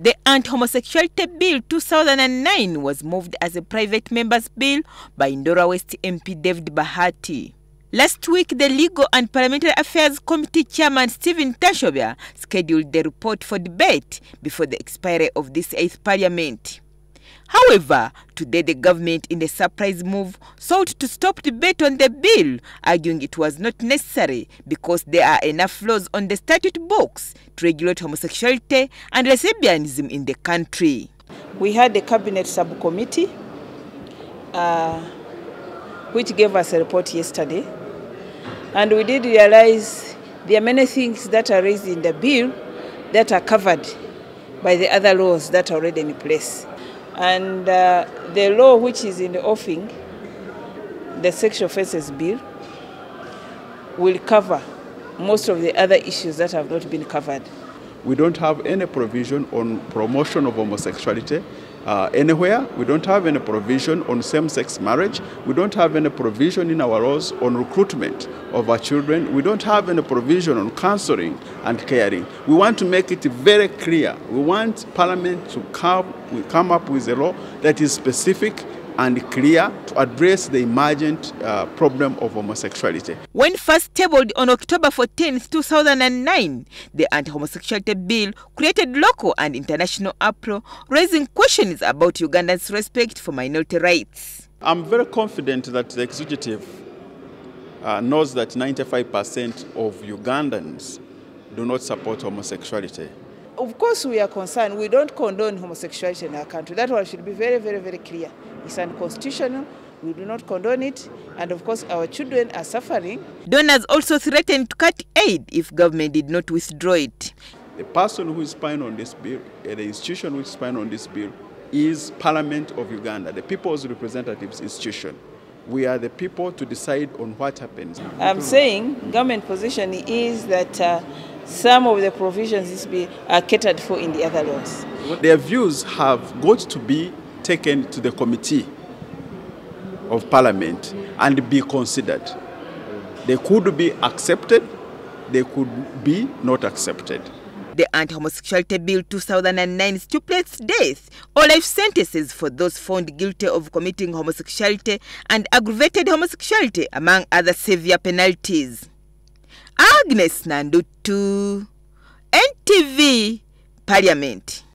The Anti-Homosexuality Bill 2009 was moved as a private member's bill by Ndora West MP David Bahati. Last week, the Legal and Parliamentary Affairs Committee Chairman Stephen Tashobia scheduled the report for debate before the expiry of this eighth parliament. However, today the government, in a surprise move, sought to stop debate on the bill, arguing it was not necessary because there are enough laws on the statute books to regulate homosexuality and lesbianism in the country. We had a cabinet subcommittee uh, which gave us a report yesterday, and we did realize there are many things that are raised in the bill that are covered by the other laws that are already in place. And uh, the law which is in the offing, the Sexual Offences Bill, will cover most of the other issues that have not been covered. We don't have any provision on promotion of homosexuality uh, anywhere. We don't have any provision on same-sex marriage. We don't have any provision in our laws on recruitment of our children. We don't have any provision on counseling and caring. We want to make it very clear. We want Parliament to come, come up with a law that is specific and clear to address the emergent uh, problem of homosexuality. When first tabled on October 14, 2009, the anti-homosexuality bill created local and international uproar, raising questions about Uganda's respect for minority rights. I'm very confident that the executive uh, knows that 95% of Ugandans do not support homosexuality. Of course, we are concerned. We don't condone homosexuality in our country. That one should be very, very, very clear. It's unconstitutional. We do not condone it. And of course, our children are suffering. Donors also threatened to cut aid if government did not withdraw it. The person who is spying on this bill, uh, the institution which is spying on this bill, is Parliament of Uganda, the People's Representatives Institution. We are the people to decide on what happens. I'm saying government position is that uh, some of the provisions this bill are catered for in the other laws. Their views have got to be taken to the committee of parliament and be considered. They could be accepted, they could be not accepted. The Anti-Homosexuality Bill 2009 stipulates death or life sentences for those found guilty of committing homosexuality and aggravated homosexuality, among other severe penalties. Agnes Nandutu, NTV, Parliament.